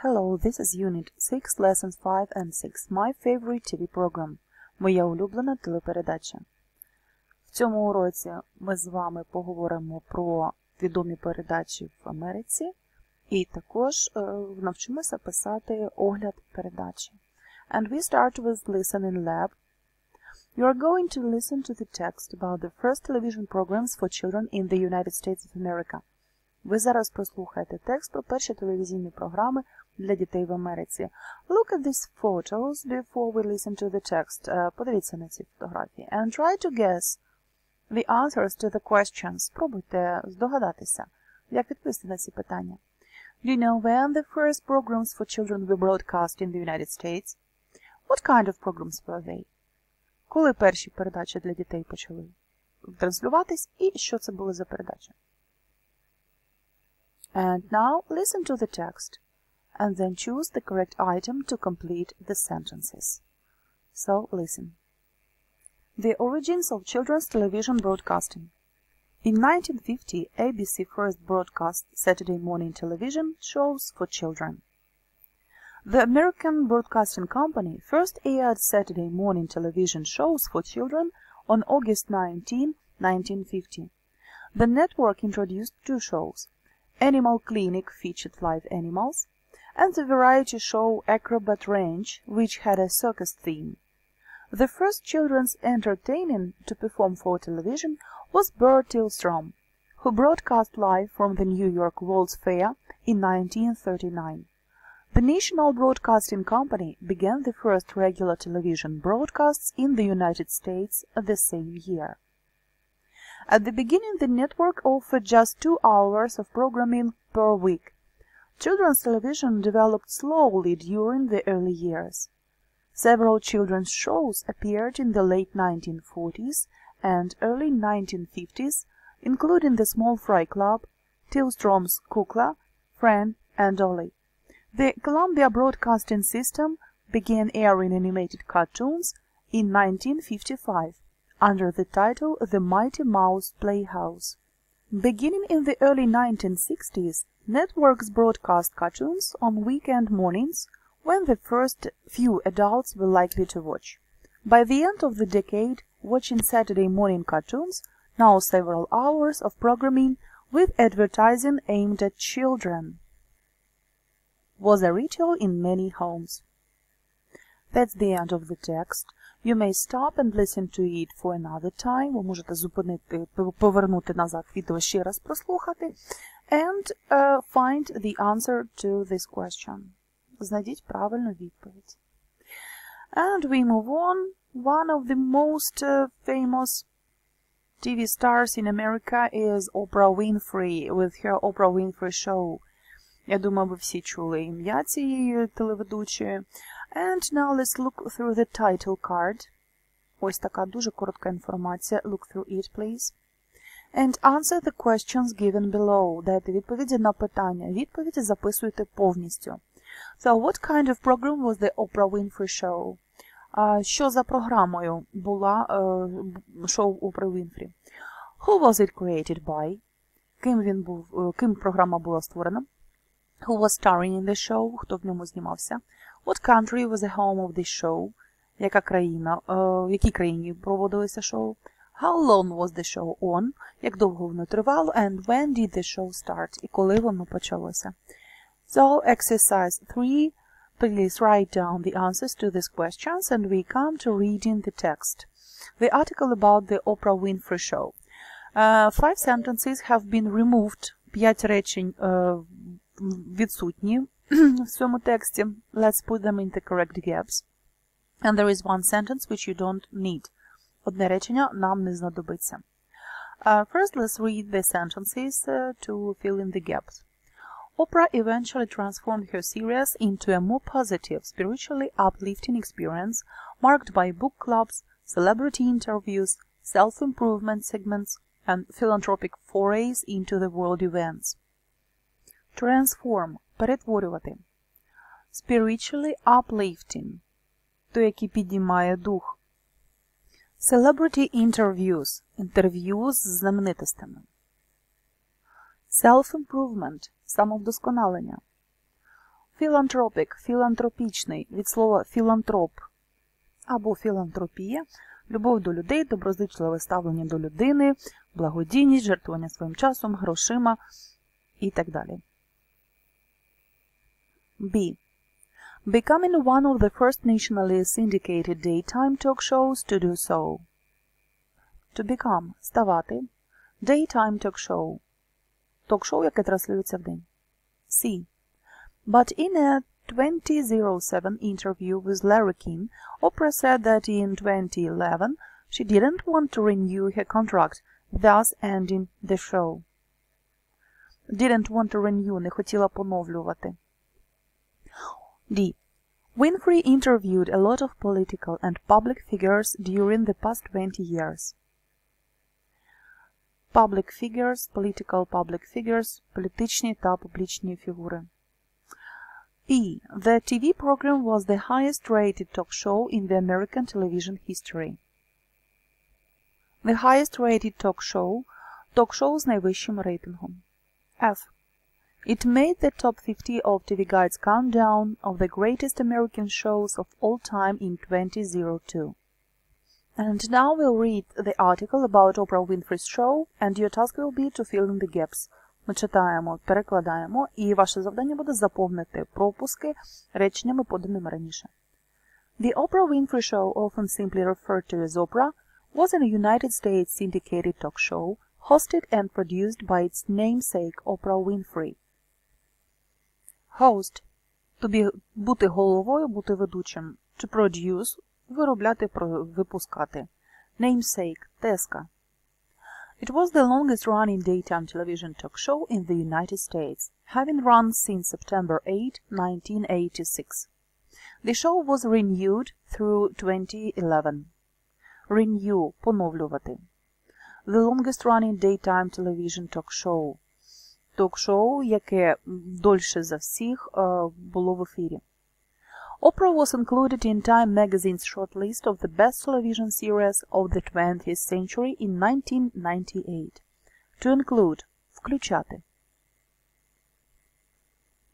Hello, this is Unit 6, Lessons 5 and 6. My favorite TV program. Моя улюблена телепередача. В цьому уроці ми з вами поговоримо про відомі передачі в Америці і також е, навчимося писати огляд передачі. And we start with listening lab. You are going to listen to the text about the first television programs for children in the United States of America. Ви зараз прослухаєте текст про перші телевізійні програми для дітей в Америці. Look at these photos before we listen to the text. Е, Подивіться на ці фотографії. And try to guess the answers to the questions. Спробуйте здогадатися, як відповісти на ці питання. Do you know when the first programs for children were broadcast in the United States? What kind of programs were they? Коли перші передачі для дітей почали транслюватись, і що це були за передачі? And now listen to the text and then choose the correct item to complete the sentences. So listen. The origins of children's television broadcasting. In 1950, ABC first broadcast Saturday morning television shows for children. The American Broadcasting Company first aired Saturday morning television shows for children on August 19, 1950. The network introduced two shows. Animal Clinic featured live animals, and the variety show Acrobat Ranch, which had a circus theme. The first children's entertainer to perform for television was Burr Tillstrom, who broadcast live from the New York World's Fair in 1939. The National Broadcasting Company began the first regular television broadcasts in the United States the same year. At the beginning, the network offered just two hours of programming per week. Children's television developed slowly during the early years. Several children's shows appeared in the late 1940s and early 1950s, including The Small Fry Club, Tillstrom's Kukla, Fran, and Ollie. The Columbia Broadcasting System began airing animated cartoons in 1955 under the title The Mighty Mouse Playhouse. Beginning in the early 1960s, networks broadcast cartoons on weekend mornings when the first few adults were likely to watch. By the end of the decade, watching Saturday morning cartoons, now several hours of programming with advertising aimed at children, was a ritual in many homes. That's the end of the text. You may stop and listen to it for another time. Ви можете зупинити, повернути назад відео ще раз прослухати. And uh, find the answer to this question. Знайдіть правильну відповідь. And we move on. One of the most uh, famous TV stars in America is Oprah Winfrey with her Oprah Winfrey Show. Я думаю, ви всі чули ім'я цієї телеведучої. And now let's look through the title card. Ось така дуже коротка інформація. Look through it, please. And answer the questions given below. Дайте відповіді на питання. Відповіді записуйте повністю. So, what kind of program was the Oprah Winfrey Show? Uh, що за програмою була uh, шоу Oprah Winfrey? Who was it created by? Ким він був, uh, ким програма була створена? Who was starring in the show? Хто в ньому знімався? What country was the home of this show? Яка країна? В якій країні проводилося шоу? How long was the show on? Як довго воно тривало? And when did the show start? І коли воно почалося? So, exercise 3. Please write down the answers to these questions and we come to reading the text. The article about the Oprah Winfrey Show. Uh, five sentences have been removed. П'ять речень uh, відсутні в цьому тексті. Let's put them in the correct gaps. And there is one sentence which you don't need. Одне речення нам не знадобиться. Uh, first, let's read the sentences uh, to fill in the gaps. Oprah eventually transformed her series into a more positive, spiritually uplifting experience marked by book clubs, celebrity interviews, self-improvement segments, and philanthropic forays into the world events. Transform – перетворювати. Spiritually uplifting – той, який підіймає дух. Celebrity interviews – інтерв'ю з знаменитостями. Self-improvement – самовдосконалення. Philanthropic – філантропічний від слова філантроп або філантропія любов до людей, доброзичливе ставлення до людини, благодійність, жертвування своїм часом, грошима і так далі. B. Becoming one of the first nationally syndicated daytime talk shows to do so. To become – ставати. Daytime talk show – ток-шоу, яке транслюється в день. C. But in a 2007 interview with Larry King, Oprah said that in 2011 she didn't want to renew her contract, thus ending the show. Didn't want to renew, не хотіла поновлювати. D. Winfrey interviewed a lot of political and public figures during the past 20 years. Public figures, political public figures, політичні та публічні фігури. E. The TV program was the highest rated talk show in the American television history. The highest rated talk show – ток-шоу з найвищим рейтингом. F. It made the top 50 of TV Guide's countdown of the greatest American shows of all time in 2002. And now we'll read the article about Oprah Winfrey's show, and your task will be to fill in the gaps. Ми читаємо, перекладаємо, і ваше завдання буде заповнити пропуски реченнями, поданими раніше. The Oprah Winfrey Show, often simply referred to as Oprah, was a United States syndicated talk show hosted and produced by its namesake Oprah Winfrey. Host – тобі бути головою, бути ведучим. To produce – виробляти, випускати. Namesake – теска. It was the longest-running daytime television talk show in the United States, having run since September 8, 1986. The show was renewed through 2011. Renew – поновлювати. The longest-running daytime television talk show. Ток-шоу, яке дольше за всіх було в ефірі. Oprah was included in Time magazine's shortlist of the best television series of the 20th century in 1998. To include – включати.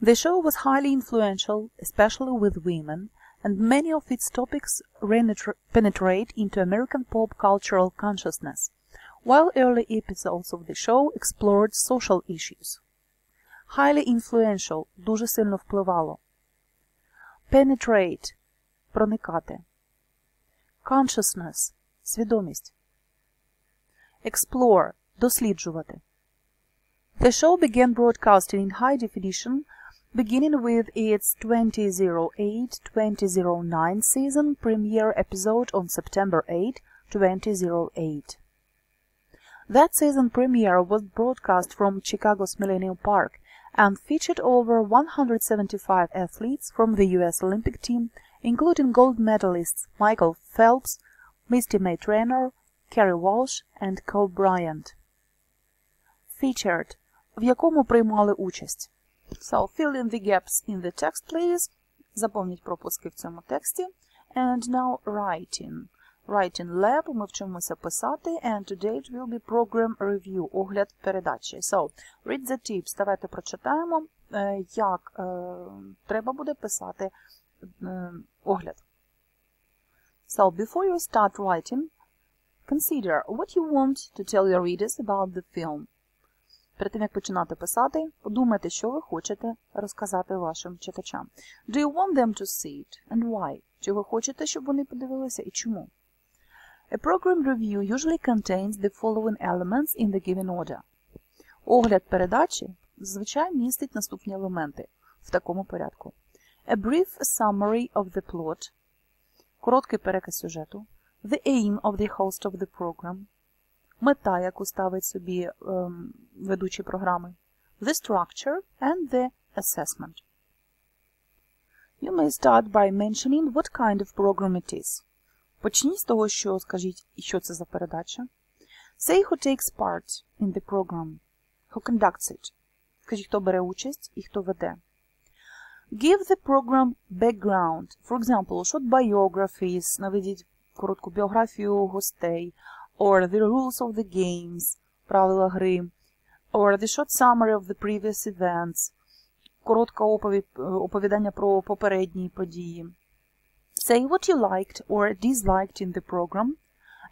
The show was highly influential, especially with women, and many of its topics penetrate into American pop cultural consciousness, while early episodes of the show explored social issues. Highly influential – дуже сильно впливало. Penetrate – проникати. Consciousness – свідомість. Explore – досліджувати. The show began broadcasting in high definition beginning with its 2008-2009 season premiere episode on September 8, 2008. That season premiere was broadcast from Chicago's Millennium Park and featured over 175 athletes from the U.S. Olympic team, including gold medalists Michael Phelps, Misty May Trainer, Kerri Walsh and Kobe Bryant. Featured. В якому приймали участь? So, fill in the gaps in the text, please. Заповніть пропуски в цьому тексті. And now writing. Writing Lab ми вчимося писати, and today it will be program review, огляд передачі. So, read the tips. Давайте прочитаємо, як треба буде писати огляд. So, before you start writing, consider what you want to tell your readers about the film. Перед тим, як починати писати, подумайте, що ви хочете розказати вашим читачам. Do you want them to see it? And why? Чи ви хочете, щоб вони подивилися і чому? A program review usually contains the following elements in the given order. Огляд передачі зазвичай містить наступні елементи в такому порядку. A brief summary of the plot. Короткий переказ сюжету. The aim of the host of the program. Мета, яку ставить собі ем, ведучі програми. The structure and the assessment. You may start by mentioning what kind of program it is. Почніть з того, що скажіть, що це за передача. Say who takes part in the program. Who conducts it. Скажіть, хто бере участь і хто веде. Give the program background. For example, short biographies. Наведіть коротку біографію гостей. Or the rules of the games. Правила гри. Or the short summary of the previous events. коротка оповідь, оповідання про попередні події. Say what you liked or disliked in the program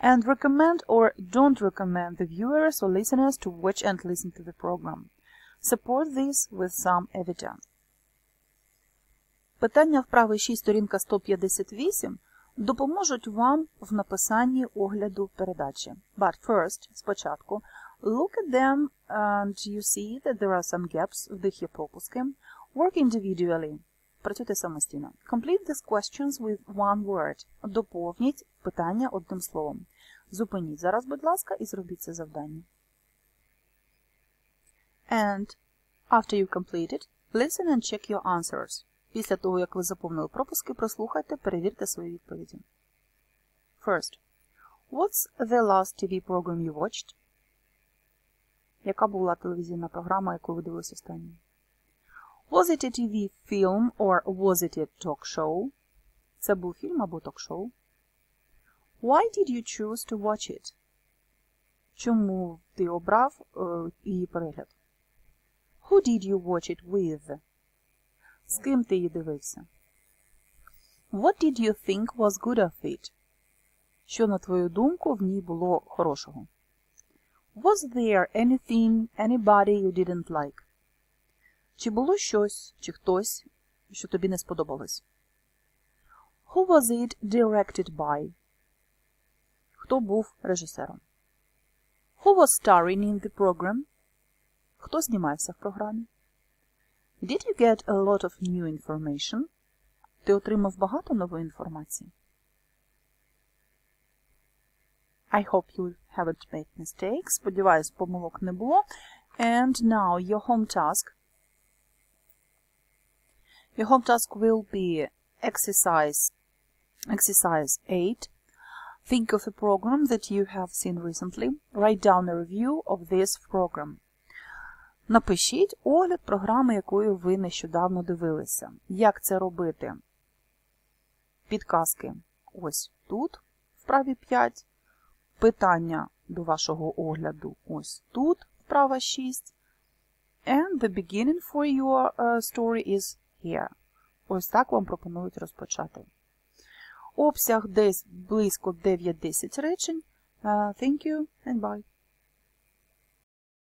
and recommend or don't recommend the viewers or listeners to watch and listen to the program. Support this with some evidence. Питання вправи 6, сторінка 158 допоможуть вам в написанні огляду передачі. But first, спочатку, look at them and you see that there are some gaps, вдих є пропуски. Work individually. Працюйте самостійно. Complete these questions with one word. Доповніть питання одним словом. Зупиніть зараз, будь ласка, і зробіть це завдання. And after you complete it, listen and check your answers. Після того, як ви заповнили пропуски, прослухайте, перевірте свої відповіді. First. What's the last TV program you watched? Яка була телевізійна програма, яку ви дивилися останньою? Was it a TV film or was it a talk show? Це був фільм або ток-шоу. Why did you choose to watch it? Чому ти обрав е, її перегляд? Who did you watch it with? З ким ти її дивився? What did you think was good of it? Що, на твою думку, в ній було хорошого? Was there anything, anybody you didn't like? Чи було щось, чи хтось, що тобі не сподобалось? Who was it directed by? Хто був режисером? Who was starring in the program? Хто знімався в програмі? Did you get a lot of new information? Ти отримав багато нової інформації? I hope you haven't made mistakes. Сподіваюсь, помилок не було. And now your home task. Your home task will be exercise exercise 8. Think of a program that you have seen recently. Write down a review of this program. Напишіть огляд програми, якою ви нещодавно дивилися. Як це робити? Підказки ось тут, вправі 5. Питання до вашого огляду ось тут, вправа 6. And the beginning for your uh, story is here. Ось так вам пропонують розпочати. Обсяг десь близько 9-10 речень. Uh, thank you and bye.